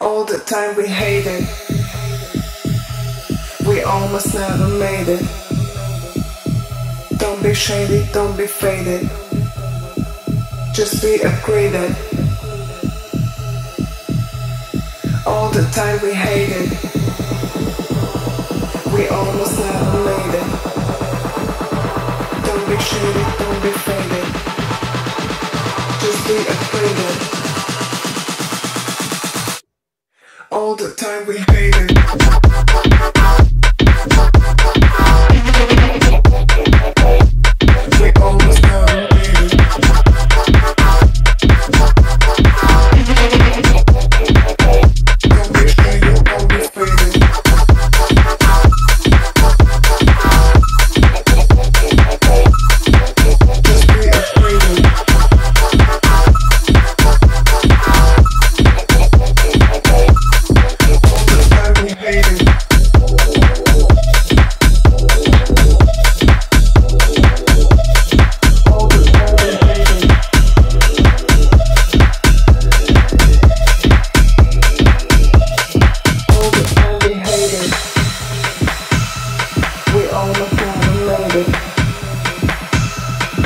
All the time we hated. We almost never made it. Don't be shady, don't be faded. Just be upgraded. All the time we hated. We almost never made it. Don't be shady, don't be faded. Just be upgraded. All the time we hated.